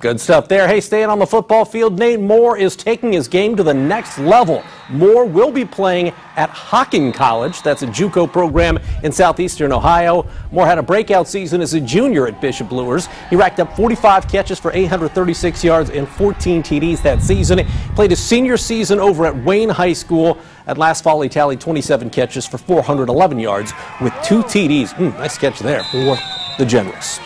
Good stuff there. Hey, staying on the football field, Nate Moore is taking his game to the next level. Moore will be playing at Hocking College. That's a JUCO program in southeastern Ohio. Moore had a breakout season as a junior at Bishop Luers. He racked up 45 catches for 836 yards and 14 TDs that season. He played his senior season over at Wayne High School. At last fall, he tallied 27 catches for 411 yards with two TDs. Mm, nice catch there for the Generals.